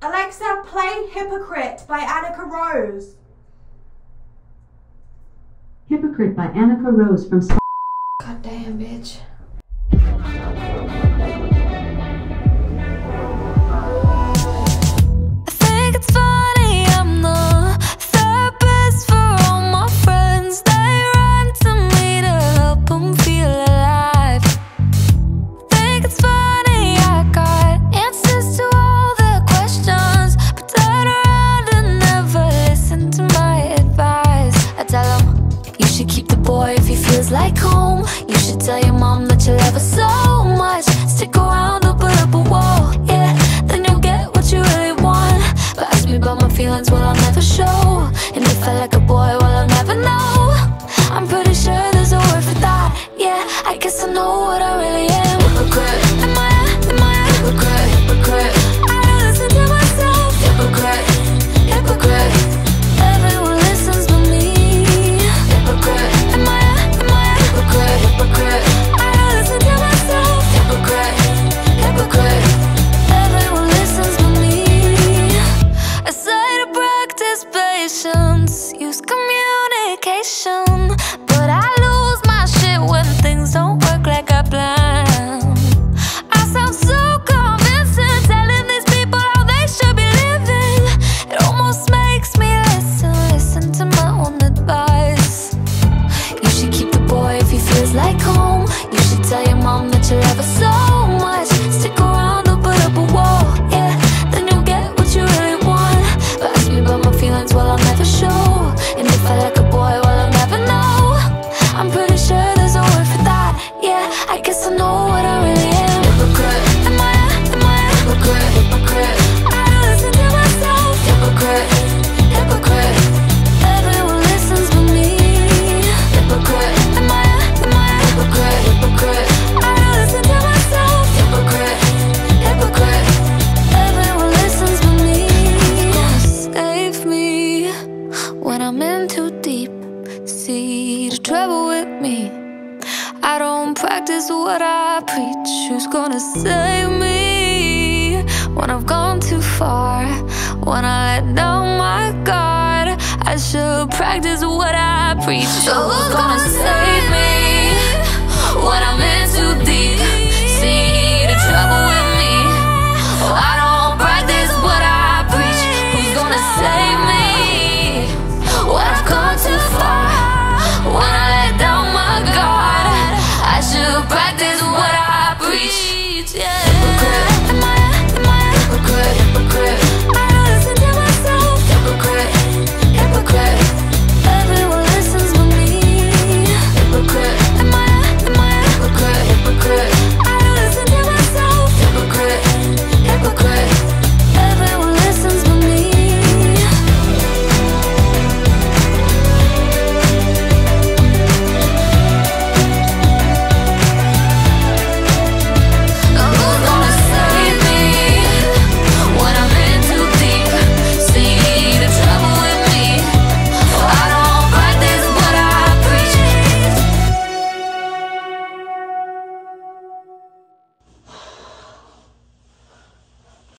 Alexa, play Hypocrite by Annika Rose. Hypocrite by Annika Rose from. God damn, bitch. should keep the boy if he feels like home. You should tell your mom that you love her so much. Stick around. is patience, use communication, but I travel with me. I don't practice what I preach. Who's gonna save me when I've gone too far? When I let down my guard, I should practice what I preach. So who's gonna save me when I'm in too deep?